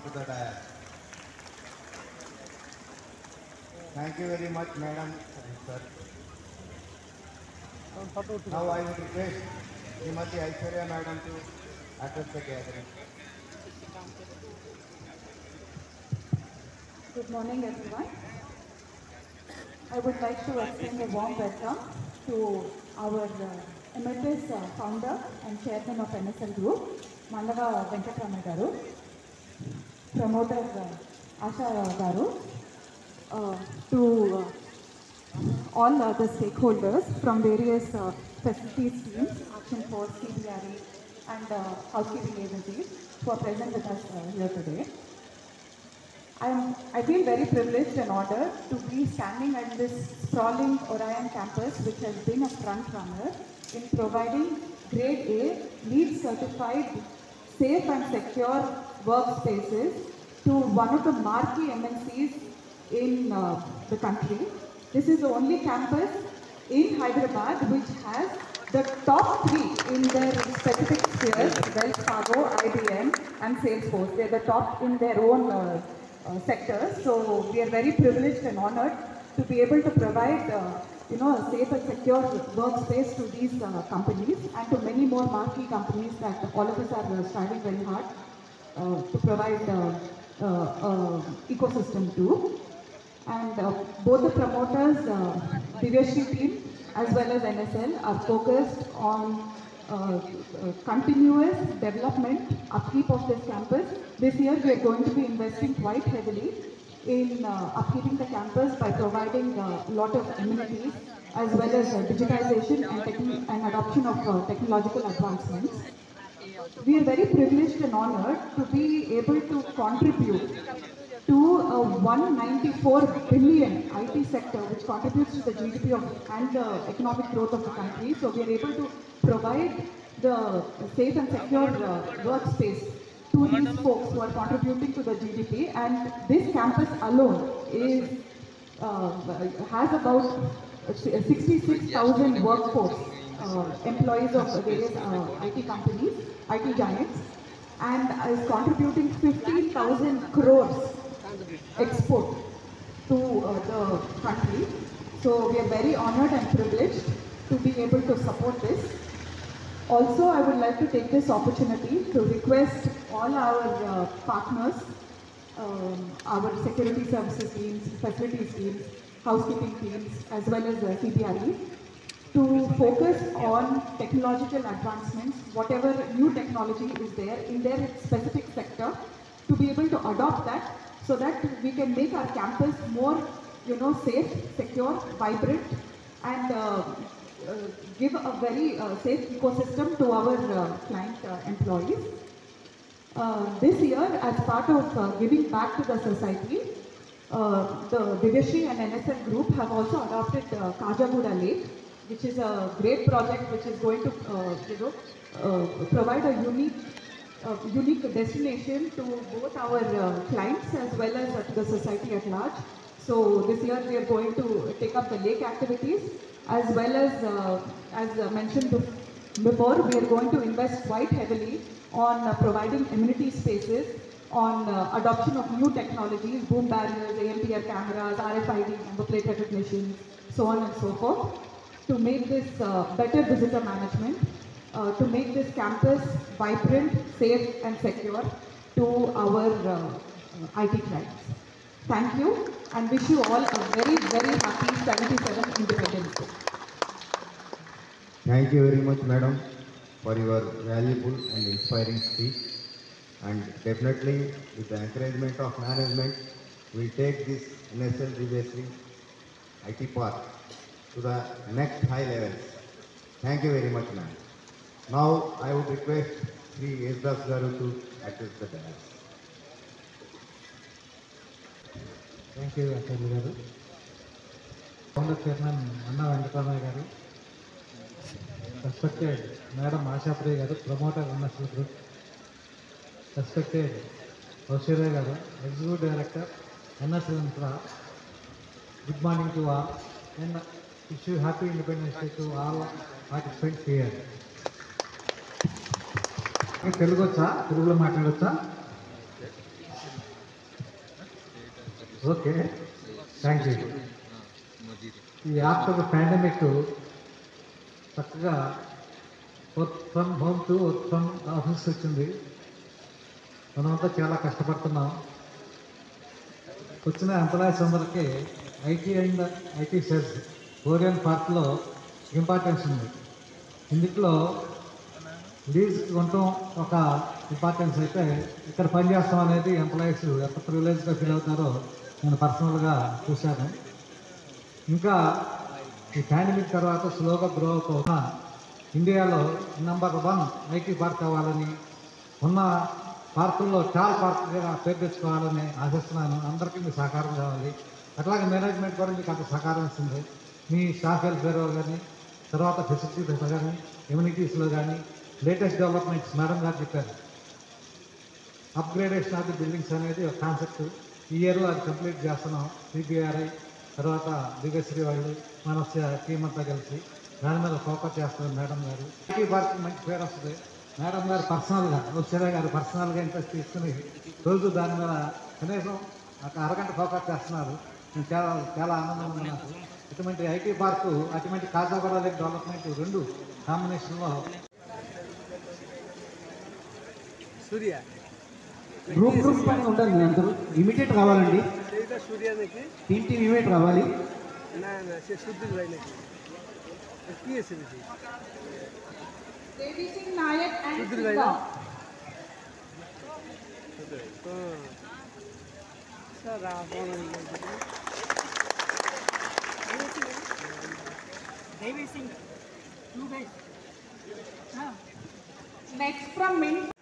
onto the dais. Thank you very much, madam and sir. Now I would request Srimati Aishwarya madam to address the gathering. Good morning, everyone. I would like to extend a warm welcome to our uh, emeritus uh, founder and chairman of NSL Group, Mandava Venkatramaya Garu, promoter uh, Asha Garu, uh, to uh, all the stakeholders from various uh, facilities teams, Action Force, CBRE, and uh, housekeeping agencies who are present with us uh, here today. I'm, I feel very privileged and honored to be standing at this sprawling Orion campus, which has been a front runner in providing grade A, LEED certified, safe and secure workspaces to one of the marquee MNCs in uh, the country. This is the only campus in Hyderabad which has the top three in their specific spheres, Wells Fargo, IBM, and Salesforce. They're the top in their own uh, uh, sectors. So we are very privileged and honored to be able to provide, uh, you know, a safe and secure workspace to these uh, companies and to many more marquee companies that all of us are uh, striving very hard uh, to provide uh, uh, uh, ecosystem to. And uh, both the promoters, uh, Divyasree team as well as NSL are focused on continuous development, upkeep of this campus. This year we are going to be investing quite heavily in upkeeping the campus by providing a lot of amenities as well as uh, digitization and, and adoption of uh, technological advancements. We are very privileged and honored to be able to contribute to a 194 billion IT sector which contributes to the GDP of, and the economic growth of the country. So we are able to provide the safe and secure uh, workspace to these folks who are contributing to the GDP and this campus alone is uh, has about 66,000 workforce uh, employees of various uh, IT companies, IT giants, and is contributing 15,000 crores export to uh, the country. So we are very honored and privileged to be able to support this. Also, I would like to take this opportunity to request all our uh, partners, um, our security services teams, facilities teams, housekeeping teams, as well as the CBRE, to focus on technological advancements, whatever new technology is there in their specific sector, to be able to adopt that so that we can make our campus more, you know, safe, secure, vibrant, and uh, uh, give a very uh, safe ecosystem to our uh, client uh, employees. Uh, this year, as part of uh, giving back to the society, uh, the Divyasree and NSL group have also adopted uh, Khajaguda Lake, which is a great project which is going to, uh, you know, uh, provide a unique, uh, unique destination to both our uh, clients as well as uh, to the society at large. So this year we are going to take up the lake activities as well as, uh, as uh, mentioned before, we are going to invest quite heavily on uh, providing amenity spaces, on uh, adoption of new technologies, boom barriers, ANPR cameras, RFID, number plate recognition, so on and so forth, to make this uh, better visitor management, uh, to make this campus vibrant, safe and secure to our uh, IT clients. Thank you and wish you all a very, very happy 77th Independence Day. Thank you very much, madam, for your valuable and inspiring speech and definitely with the encouragement of management, we take this national revisiting IT park to the next high levels. Thank you very much, ma'am. Now I would request Sri Yesdas Garu to address the dais. Thank you, Acharya Garu. Founder Chairman Anna Venkatramaya Garu, respected Madam Asha Priya Garu, promoter of NSL Group, respected Aishwarya గారు executive director NSL infra good morning to all and wish you happy independence day to all participants here Telugu వచ్చా తెలుగులో మాట్లాడొచ్చా okay thank you ఈ after pandemic చక్కగా work from home to work from office వచ్చింది మనమంతా చాలా కష్టపడుతున్నాం. వచ్చిన ఎంప్లాయీస్ అందరికీ ఐటీ అండ్ ఐటీ సెల్స్ ఓరియన్ పార్ట్లో ఇంపార్టెన్స్ ఉంది. ఇందులో లీజ్ ఉండటం ఒక ఇంపార్టెన్స్ అయితే ఇక్కడ పనిచేస్తాం అనేది ఎంప్లాయీస్ ఎంత ప్రివిలేజ్గా ఫీల్ అవుతారో నేను పర్సనల్గా చూశాను. ఇంకా ఈ పాండమిక్ తర్వాత స్లోగా గ్రో అవుతున్న ఇండియాలో నెంబర్ వన్ ఐటీ పార్క్ అవ్వాలని ఉన్న పార్కుల్లో చాలా పార్కులుగా పేరు తెచ్చుకోవాలని ఆశిస్తున్నాను. అందరికీ మీ సహకారం కావాలి. అట్లాగే మేనేజ్మెంట్ కూడా మీకు అంత సహకారం ఇస్తుంది. మీ స్టాఫ్ వెల్ఫేర్ కానీ తర్వాత ఫెసిలిటీస్ కానీ ఇమ్యూనిటీస్లో కానీ లేటెస్ట్ డెవలప్మెంట్స్ మేడం గారు చెప్పారు. అప్గ్రేడేషన్ ఆఫ్ ది బిల్డింగ్స్ అనేది ఒక కాన్సెప్ట్. ఈ ఇయర్లో అది కంప్లీట్ చేస్తున్నాం. సిబిఆర్ఐ తర్వాత దిగశ్రీ వాళ్ళు మన టీం అంతా కలిసి దాని మీద ఫోకస్ చేస్తున్నారు మేడం గారు. సిటీ పార్క్ మంచి పేరు వస్తుంది. మేడం గారు పర్సనల్గా ఉషిరా గారు పర్సనల్గా ఇంట్రెస్ట్ తీసుకుని రోజు దాని మీద కనీసం ఒక అరగంట ఫోకస్ చేస్తున్నారు. నేను చాలా చాలా ఆనందంగా ఉన్నాను. ఇటువంటి ఐటీ పార్క్ అటువంటి కాజాగూడ లేక్ డెవలప్మెంట్ రెండు కాంబినేషన్లో సూర్య. రూమ్ రూమ్ పైన ఉంటారు మీ అందరూ ఇమీడియట్ రావాలండి. టీమ్ టీం ఇమీడియట్ రావాలి. Devi Singh Nayak and Shiva. Sir, Devi Singh, Devi Singh, Next from me.